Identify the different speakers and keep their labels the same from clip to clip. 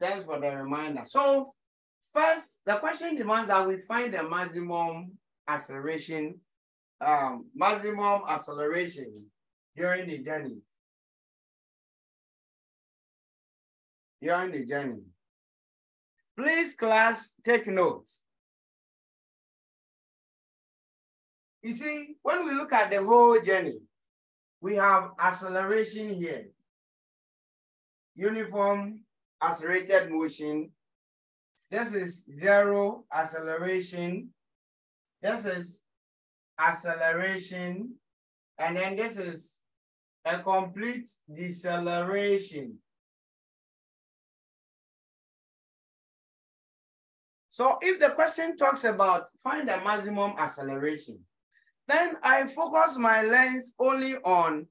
Speaker 1: Thanks for the reminder. So first, the question demands that we find the maximum acceleration, um, maximum acceleration during the journey. During the journey. Please, class, take notes. You see, when we look at the whole journey, we have acceleration here. Uniform accelerated motion. This is zero acceleration. This is acceleration. And then this is a complete deceleration. So if the question talks about find the maximum acceleration, then I focus my lens only on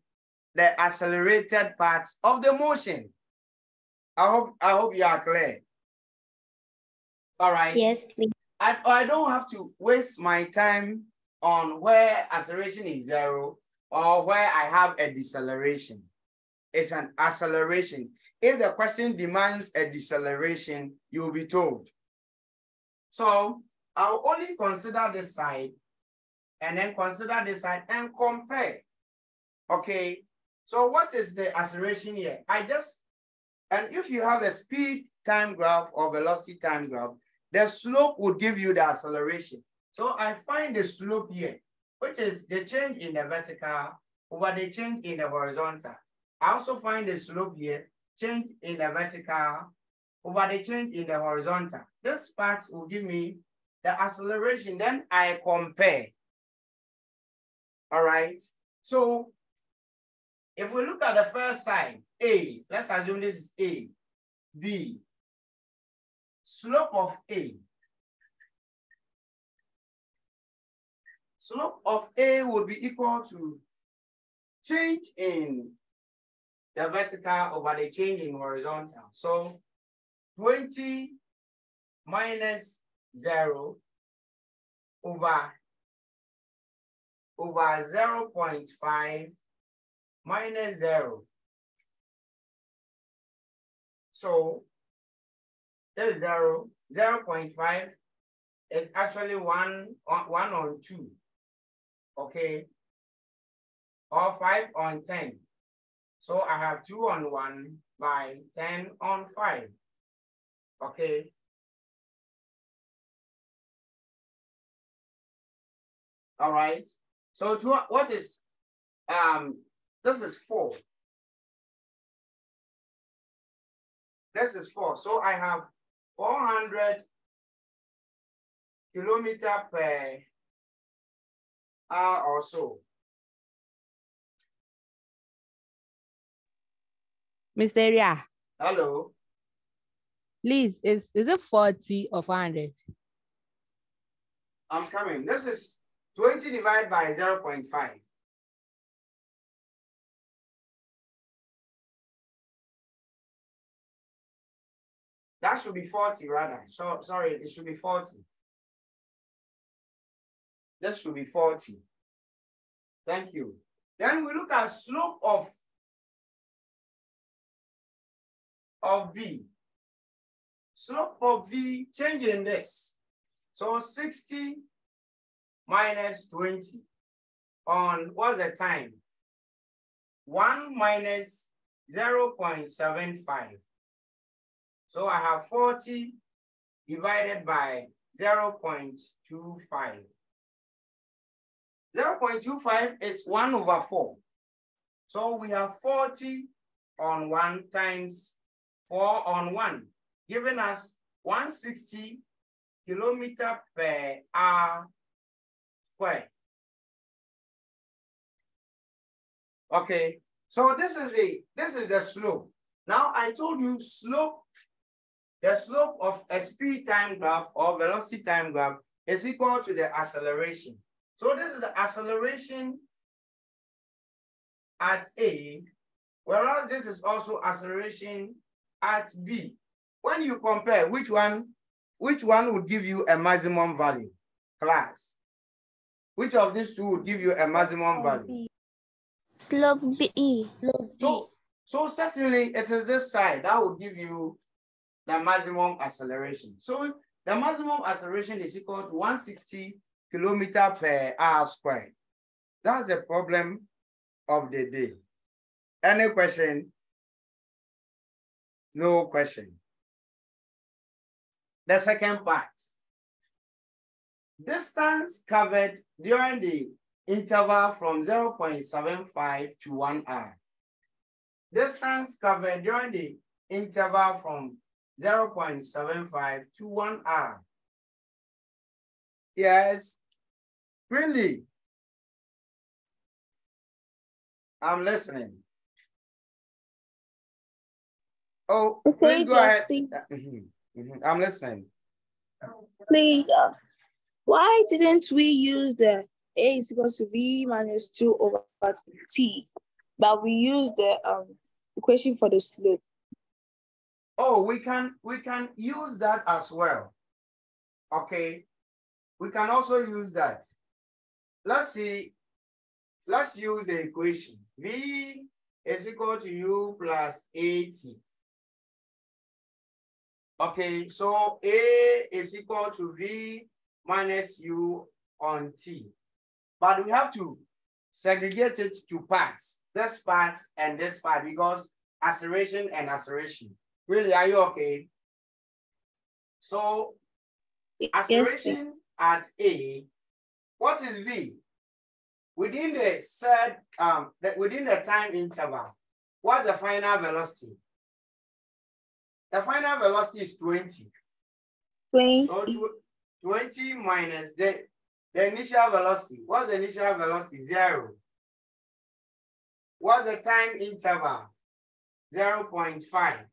Speaker 1: the accelerated parts of the motion. I hope I hope you are clear. All right.
Speaker 2: Yes, please.
Speaker 1: I, I don't have to waste my time on where acceleration is zero or where I have a deceleration. It's an acceleration. If the question demands a deceleration, you will be told. So I'll only consider this side and then consider this side and compare. Okay, so what is the acceleration here? I just, and if you have a speed time graph or velocity time graph, the slope would give you the acceleration. So I find the slope here, which is the change in the vertical over the change in the horizontal. I also find the slope here, change in the vertical over the change in the horizontal. This part will give me the acceleration. Then I compare. All right. So if we look at the first side, A, let's assume this is A, B, slope of A. Slope of A would be equal to change in the vertical over the change in horizontal. So 20 minus 0 over, over 0 0.5 minus 0. So this 0, 0 0.5 is actually 1 on, 1 on 2, okay? Or 5 on 10. So I have 2 on 1 by 10 on 5. Okay. All right. So to, what is, um, this is four. This is four. So I have 400 kilometer per hour or so.
Speaker 3: Mr. Area,
Speaker 1: Hello.
Speaker 3: please, is, is it 40 or 100?
Speaker 1: I'm coming. This is 20 divided by 0 0.5. That should be 40 rather. So sorry, it should be 40. This should be 40. Thank you. Then we look at slope of, of B. Slope of V changing this. So 60 minus 20 on what's the time? 1 minus 0 0.75. So I have 40 divided by 0 0.25. 0 0.25 is 1 over 4. So we have 40 on 1 times 4 on 1, giving us 160 kilometer per hour square. Okay, so this is a this is the slope. Now I told you slope, the slope of a speed time graph or velocity time graph is equal to the acceleration. So this is the acceleration at A, whereas this is also acceleration at B. When you compare which one, which one would give you a maximum value? Class. Which of these two would give you a maximum value?
Speaker 2: Slope B. Slope B.
Speaker 1: So, so certainly it is this side that will give you the maximum acceleration. So the maximum acceleration is equal to 160 kilometer per hour squared. That's the problem of the day. Any question? No question. The second part. Distance covered during the interval from 0.75 to 1 hour. Distance covered during the interval from 0.75 to 1 hour. Yes, really. I'm listening. Oh,
Speaker 2: Okay,
Speaker 1: please go ahead.
Speaker 2: please.
Speaker 1: Uh, mhm, mhm, I'm listening.
Speaker 2: Please, uh, why didn't we use the A is equal to V minus two over T, but we used the um equation for the slope?
Speaker 1: Oh, we can we can use that as well. Okay. We can also use that. Let's see. Let's use the equation. V is equal to U plus AT. Okay, so A is equal to V minus U on T. But we have to segregate it to parts, this part and this part, because acceleration and acceleration. Really, are you okay? So
Speaker 2: Yes,
Speaker 1: acceleration at A, what is V? Within the said, um, the- within the time interval, what's the final velocity? The final velocity is 20.
Speaker 2: Twenty.
Speaker 1: So tw- 20 minus the, the initial velocity. What's the initial velocity? Zero. What's the time interval? 0.5.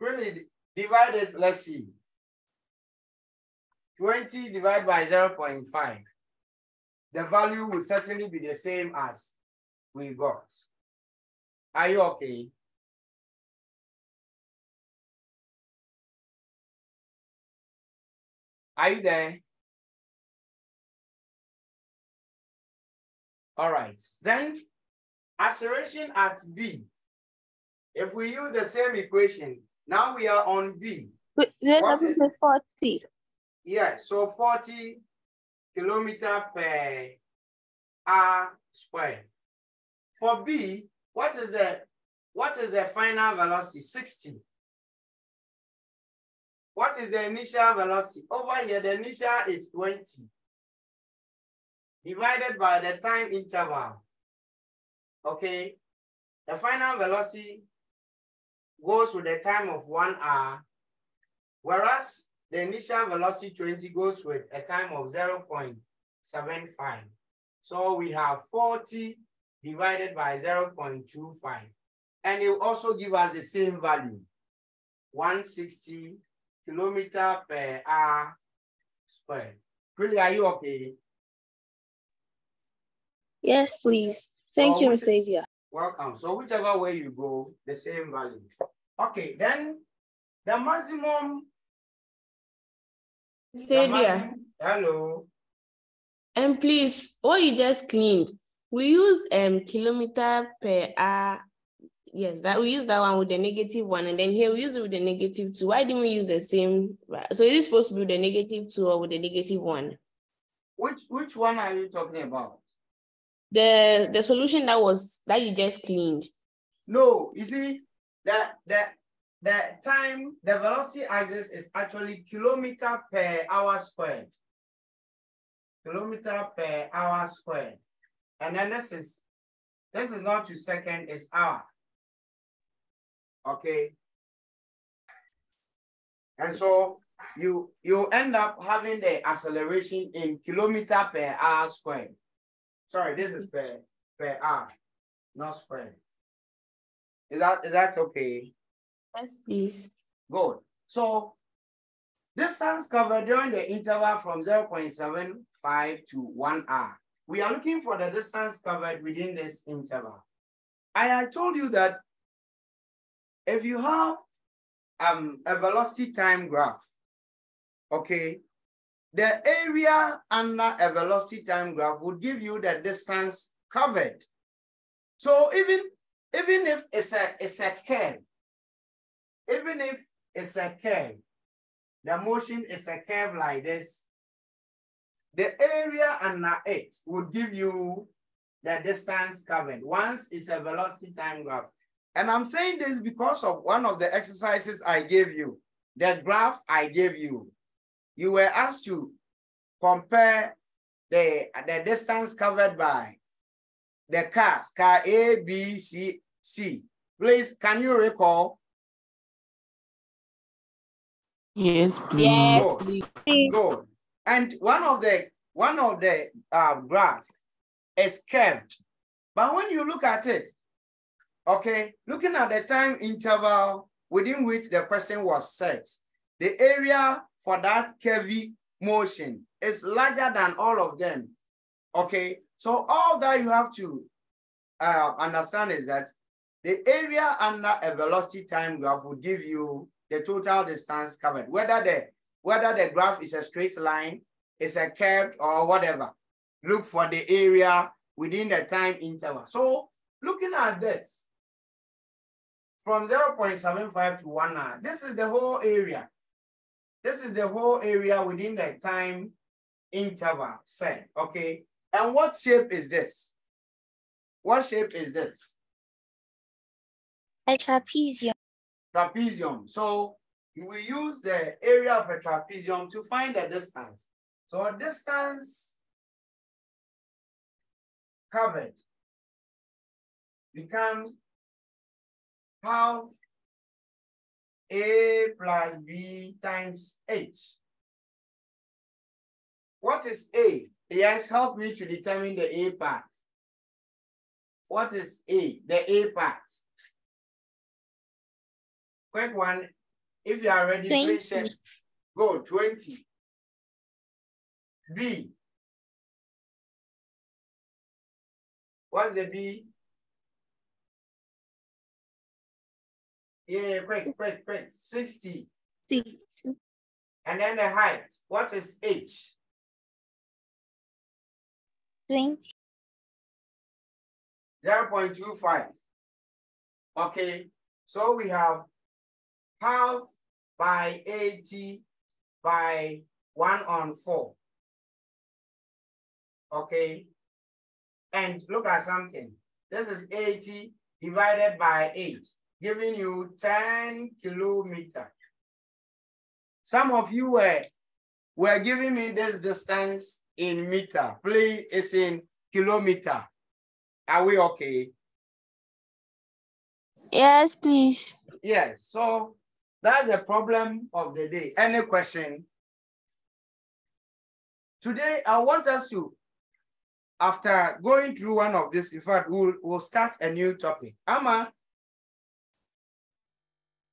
Speaker 1: Really divided, let's see. 20 divided by 0.5. The value will certainly be the same as we got. Are you okay? Are you there? All right, then acceleration at B. If we use the same equation, now we are on B.
Speaker 2: Wait,
Speaker 1: What is-
Speaker 2: is forty.
Speaker 1: Yeah, so 40 kilometer per hour square. For B, what is the what is the final velocity? 60. What is the initial velocity? Over here, the initial is 20. Divided by the time interval. Okay. The final velocity goes with a time of one hour, whereas the initial velocity 20 goes with a time of 0.75. So we have 40 divided by 0.25. And it will also give us the same value, 160 kilometer per hour square. Really, are you okay?
Speaker 2: Yes, please. Thank
Speaker 1: Oh,
Speaker 2: you. Xavier.
Speaker 1: Welcome. So whichever way you go, the same value. Okay, then the maximum. the
Speaker 4: Stadia.
Speaker 1: maximum- Hello.
Speaker 4: And please, what you just cleaned, we used um kilometer per hour. Yes, that we used that one with the negative one, and then here we use it with the negative two. Why didn't we use the same? right? So is it supposed to be with the negative two or with the negative one?
Speaker 1: Which which one are you talking about?
Speaker 4: The the solution that was that you just cleaned.
Speaker 1: No, you see, the the the time, the velocity axis is actually kilometer per hour squared. Kilometer per hour squared. And then this is this is not to second, it's hour. Okay. And so you you end up having the acceleration in kilometer per hour squared. Sorry, this is per per hour, not squared. Is that is that okay?
Speaker 4: Yes, please.
Speaker 1: Good. So distance covered during the interval from 0.75 to 1 hour. We are looking for the distance covered within this interval. I had told you that if you have um, a velocity time graph, okay, the area under a velocity time graph would give you the distance covered. So even, even if it's a, it's a curve, even if it's a curve. The motion is a curve like this. The area under it would give you the distance covered. Once it's a velocity time graph. And I'm saying this because of one of the exercises I gave you, the graph I gave you. You were asked to compare the, the distance covered by the cars, car A, B, C, C. Please, can you recall?
Speaker 3: Yes, please.
Speaker 2: Yes,
Speaker 1: Good.
Speaker 2: please.
Speaker 1: Good. And one of the one of the uh, graph is curved. But when you look at it, okay, looking at the time interval within which the question was set, the area for that curvy motion is larger than all of them. Okay, so all that you have to uh, understand is that the area under a velocity time graph will give you the total distance covered, whether the whether the graph is a straight line, is a curve, or whatever. Look for the area within the time interval. So looking at this, from 0.75 to 1 hour, this is the whole area. This is the whole area within the time interval set, okay? And what shape is this? What shape is this?
Speaker 2: A trapezium.
Speaker 1: trapezium. So we use the area of a trapezium to find the distance. So a distance covered becomes half A plus B times H. What is A? Yes, help me to determine the A part. What is A? The A part. Quick one. If you are ready, please share.
Speaker 2: 20.
Speaker 1: Go 20. B. What's the B? Yeah, quick, quick, quick. 60.
Speaker 2: Six.
Speaker 1: And then the height. What is H?
Speaker 2: Twenty.
Speaker 1: 0.25. Okay, so we have half by 80 by 1 on 4. Okay, and look at something. This is 80 divided by 8, giving you 10 kilometer. Some of you were, were giving me this distance in meter. Please, it's in kilometer. Are we okay?
Speaker 2: Yes, please.
Speaker 1: Yes, so that's the problem of the day. Any question? Today, I want us to, after going through one of this, in fact, we'll, we'll start a new topic. Amma,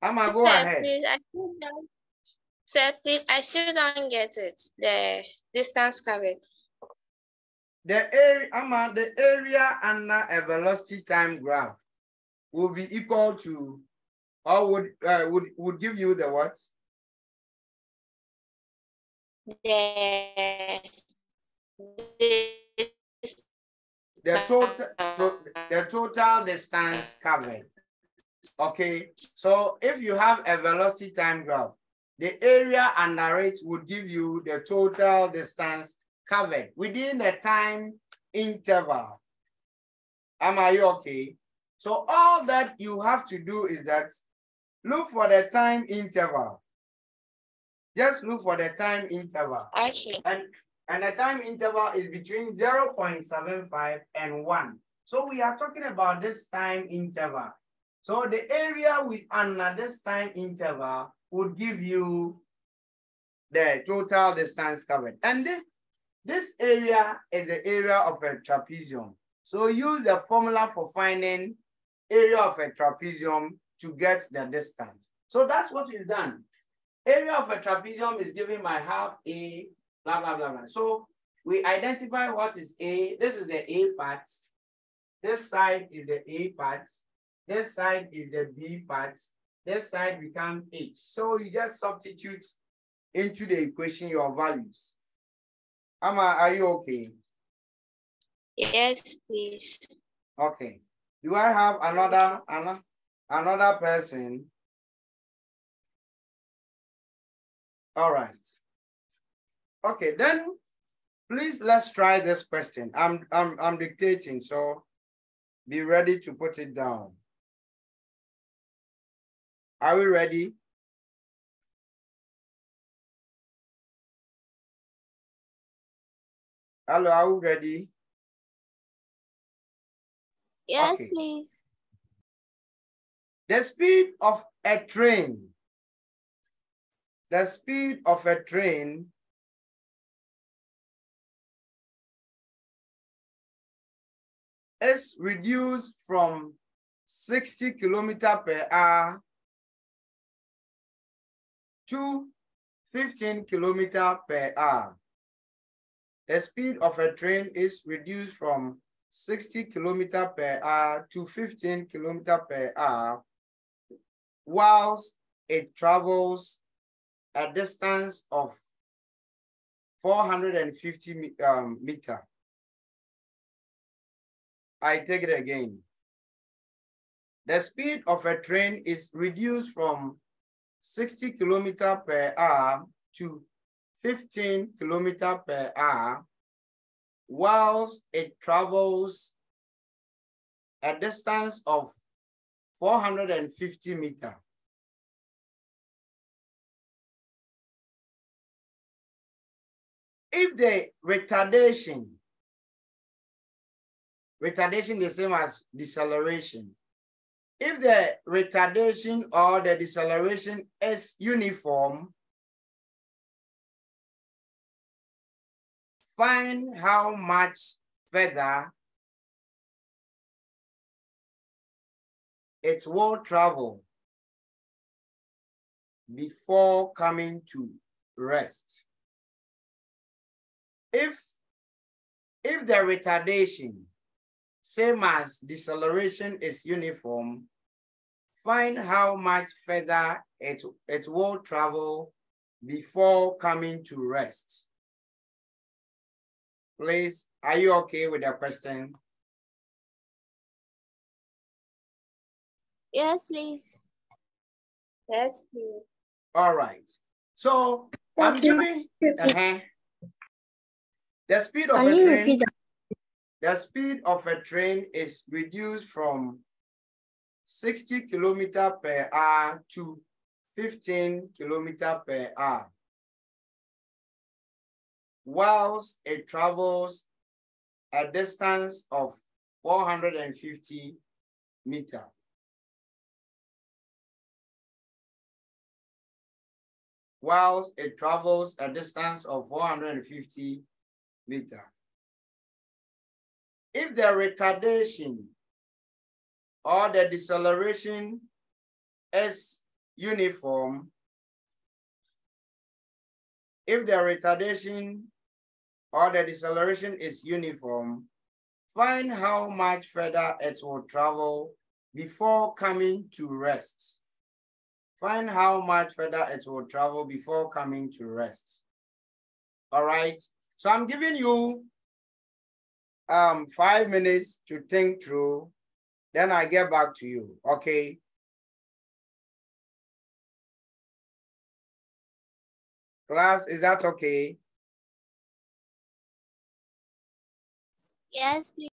Speaker 1: Amma, go
Speaker 5: Sir,
Speaker 1: ahead.
Speaker 5: Please, I still don't, sir, please, I still don't get it. The distance covered.
Speaker 1: The area, Amma, the area under a velocity time graph will be equal to, or would, uh, would, would give you the what?
Speaker 5: The, the
Speaker 1: The total, to- the total distance covered. Okay, so if you have a velocity time graph, the area under it would give you the total distance covered within the time interval. Am I okay? So all that you have to do is that look for the time interval. Just look for the time interval.
Speaker 5: okay,
Speaker 1: And, and the time interval is between 0.75 and 1. So we are talking about this time interval. So the area with another time interval would give you the total distance covered. And this, area is the area of a trapezium. So use the formula for finding area of a trapezium to get the distance. So that's what we've done. Area of a trapezium is given by half A, blah, blah, blah, blah. So we identify what is A. This is the A part. This side is the A part. This side is the B part. This side becomes H. So you just substitute into the equation your values. Amma, are you okay?
Speaker 5: yes, please.
Speaker 1: Okay. Do I have another another another person? All right. Okay, then please let's try this question. I'm I'm I'm dictating, so be ready to put it down. Are we ready? Hello, are we ready?
Speaker 5: Yes,
Speaker 1: Okay.
Speaker 5: please.
Speaker 1: The speed of a train. The speed of a train is reduced from 60 kilometer per hour to 15 kilometer per hour. The speed of a train is reduced from 60 kilometer per hour to 15 kilometer per hour whilst it travels a distance of 450 me- um, meter. I take it again. The speed of a train is reduced from 60 kilometer per hour to 15 kilometer per hour whilst it travels a distance of 450 meter. If the retardation, retardation the same as deceleration. If the retardation or the deceleration is uniform, find how much further it will travel before coming to rest. If, if the retardation, same as deceleration is uniform, find how much further it, it will travel before coming to rest. Please, are you okay with the question?
Speaker 5: Yes, please. Yes, please.
Speaker 1: All right. So I'm giving uh-huh. the speed of
Speaker 6: Can
Speaker 1: a
Speaker 6: you
Speaker 1: train. The speed of a train is reduced from 60 kilometer per hour to 15 kilometer per hour. Whilst it travels a distance of 450 meter. Whilst it travels a distance of 450 meter. If the retardation or the deceleration is uniform, if the retardation or the deceleration is uniform, find how much further it will travel before coming to rest. Find how much further it will travel before coming to rest. All right, so I'm giving you um five minutes to think through, then I get back to you, okay? Class, is that okay?
Speaker 5: Yes, please.